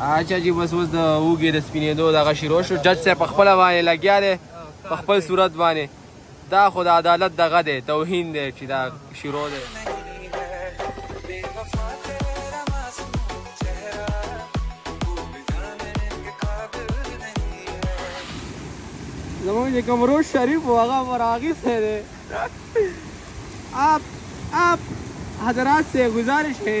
اچھا جی بس اوس د اوګې د سپینېدو دغه شروع شو جج صاحب په خپله باندې لګیا دی په خپل صورت باندې دا خو د عدالت دغه دی توهین دی چې دا شروع دی زمونږ چې کوم روز شریف و هغه به راغیستی دی آپ آپ حضرات سے گزارش ہے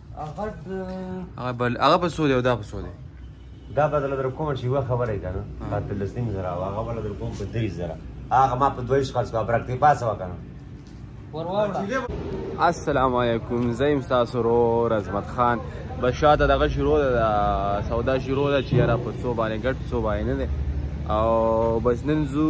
هغه هغه بل هغه په سو دی او دا په سو دی دا بدل در کوم چې یو خبره کنه په تلسنیم زرا هغه بل در کوم په درې زرا هغه ما په دویش خرڅ کو برکتی پاسه وکنه السلام علیکم زیم تاسو رو رزمت خان بشاته دغه شروع ده سودا شروع ده چې را په سو باندې ګټ سو باندې نه ده او بس نن زو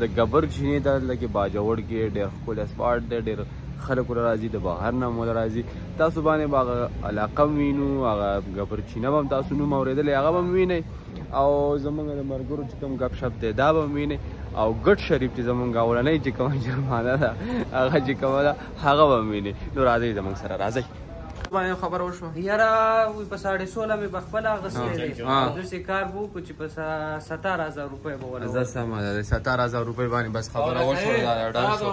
د ګبر چینه ده لکه باجوړ کې ډېر خپل اسپاټ ده ډېر خلک ور راځي د بهر نه ور راځي تاسو باندې هغه علاقه وینو هغه غبر چینه هم تاسو نوم اوریدل هغه هم ویني او زمونږ د مرګرو چې کوم غب شپ دی دا هم ویني او ګډ شریف چې زمونږ اولنۍ چې کومه جرمانه ده هغه چې کومه ده هغه هم ویني نو راځي زمونږ سره راځي باندې خبر وشو یاره وی په 16.5 مې بخپل غسلې دي د سې کار وو کو چې په 17000 روپۍ به ولا زه سم ده 17000 روپۍ باندې بس خبر وشو دا ډار شو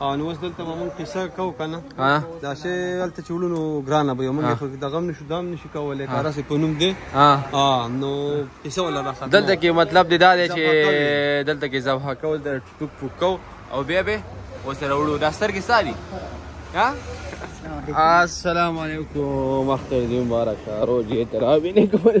او نو اوس دلته مونږ قصه کو کنه ها دا شی دلته چولونو ګرانه به مونږ خو د غم نشو دام نشو کولای کار سه پونم دی ها ها نو قصه ولا راخه دلته کې مطلب دی دا دی چې دلته کې زبحه کول د ټوک ټوک کو او بیا به وسره وړو دا سترګې ساري ها السلام علیکم اختر دې مبارک روزي تراوی نه کول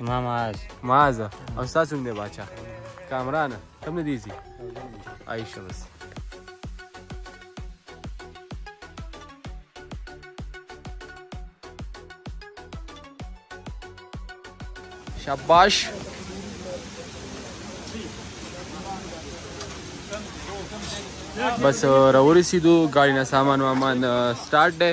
ما معاذ معاذ او تاسو هم دی بچا کامران کوم نه دیږي عايشه بس شاباش بس راورسېدو ګاډي نه سامان وامان سټارټ دی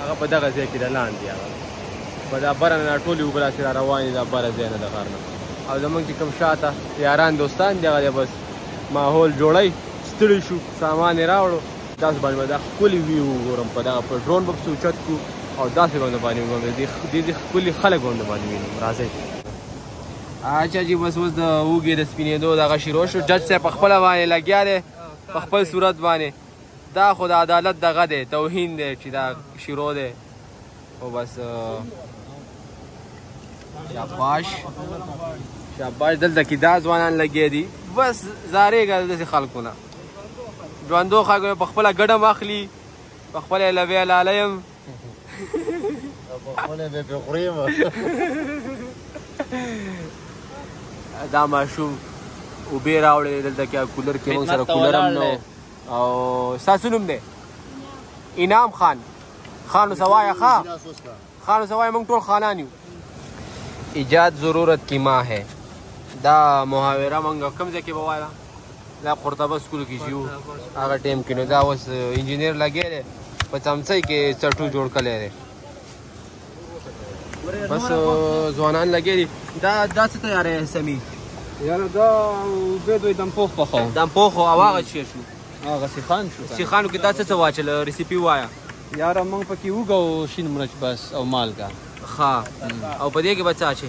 هغه په دغه ځای کې د لاندې هغه په دا بره نه ټولې اوبه داسې را روانې دا بره ځای نه د غر نه او زمونږ چې کوم شاته یاران دوستان دی هغه دی بس ماحول جوړی ستړي شو سامان یې راوړو داسې باندې به دا ښکلې وي وګورم په دغه په ډرون به پسې اوچت کړو او داسې باندې باندې وګورم دې دې ښکلي خلک باندې باندې وینم راځئ اچھا جی بس اوس د اوګې د سپینېدو دغه شروع شو جج صاحب په خپله باندې لګیا دی په خپل صورت باندې دا خو د عدالت دغه دی توهین دی چې دا شروع دی او بس شاباش شاباش دلته کې دا ځوانان لګیا دي بس زارېږه داسې خلکو نه ژوندو خلکو په خپله ګډم اخلي په خپله لویه لاله یم په خپل به په خوریم دا ماشوم او به راوړې دلته کې کولر کې موږ سره کولر هم نو او تاسو نوم دی انعام خان خانو سوایا خا خانو سوایا موږ ټول خانان یو ایجاد ضرورت کی ما ہے دا محاوره موږ کوم ځای کې بوایا دا قرطبه سکول کې یو هغه ټیم کې نو دا اوس انجنیر لګی دی په چمڅۍ کې چټو جوړ کړی دی بس ځوانان لګی دي دا دا څه تیارې سمي یاره دا به دوی دم پوخ پخاو دم پوخ او هغه چې شو هغه سیخان شو سیخانو کې دا څه څه واچل ریسیپي وایا یاره موږ پکې وګو شین مرچ بس او مالګه ښه او په دې کې بچا شي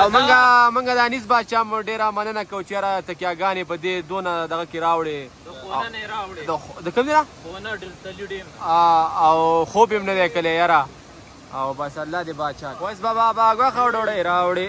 او منګه منګه د انیس باچا مو ډیره مننه کو چې را تکیاګانې په دې دونه دغه کې راوړې د کوم نه او خوب هم نه دی کلی یاره او بس الله دې باچا وس بابا باغه خو ډوړې راوړې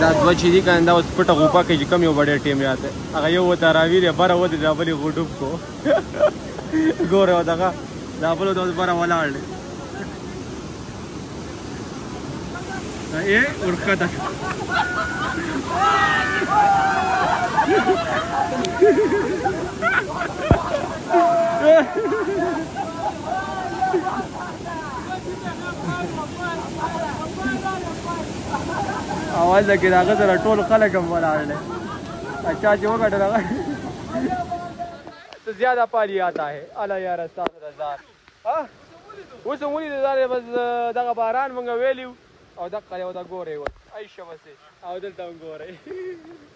دا دوه چې دي کنه دا اوس پټه غوپه کې چې کم یو بډې ټیم یاد هغه یو وته راوی دی بره وته دا بلې غوډوب کو ګوره دغه دا بل دوه بره ولاړ دی اے ورخته Yeah. اول د کې راغه سره ټول خلک هم ولاړ دي اچھا چې وګټه راغه ته زیاده پالي آتا ہے الا یا رستا رضا ها اوس مونږ دې زاره بس دغه باران مونږ ویلیو او دغه یو د ګورې و ایشه وسه او دلته ګورې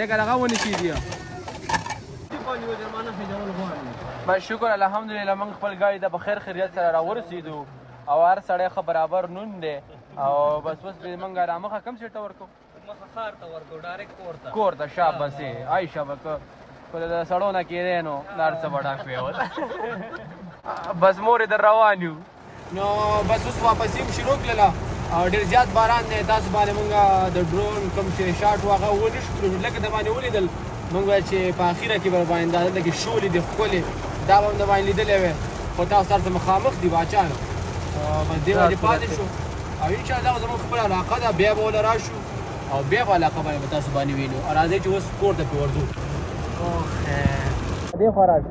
لکه دغه ونې چې دي بس شکر الحمدلله موږ خپل ګاډي ته په خیر خیریت سره راورسېدو او هر سړی ښه برابر نون دی او بس اوس به موږ رامخه کوم سیټ ته ورکو مخه ښار ته ورکو ډایرکټ کور ته کور ته شاباس یې آی شاباس خو د سړو نه کېدی نو دا هر څه به ډاک ویول بس مورې در روان یو نو بس اوس واپس هم شروع کړله او ډېر زیات باران دی تاسو باندې مونږ د ډرون کوم چې شاټ و هغه ونه شو کړو لکه د باندې ولیدل مونږ ویل چې په اخیره کې به باندې دا دلته کې شولې دي ښکلې دا به هم د باندې لیدلی وی خو تاسو سره مخامخ دي باچانو بس دې وجې پاتې شو او انشاءالله دا زموږ خپله علاقه ده بیا به وله راشو او بیا به علاقه باندې به تاسو باندې وینو راځئ چې اوس کور ته پرې ورځو اوخه دې خوا راشه